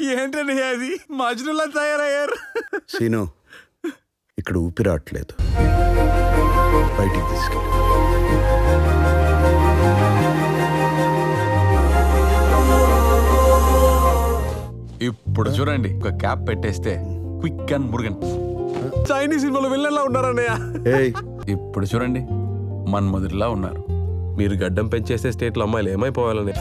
ఏంటని అది? మజ్నులా తయారయ్యారు. సీను ఇక్కడ ఊపిరాట్లేదు బయటికి తీసుకెళ్ళి. ఇప్పుడు చూడండి ఒక క్యాప్ పెట్టేస్తే క్విక్ అండ్ మురుగన్. చైనీస్ సినిమాలో విల్లన్లా ఉన్నారన్నయ్య. ఏయ్. ఇప్పుడు చూడండి మన్మధుడిలా ఉన్నారు. మీరు గడ్డం పెంచేస్తే స్టేట్లో అమ్మాయిలు ఏమైపోవాలని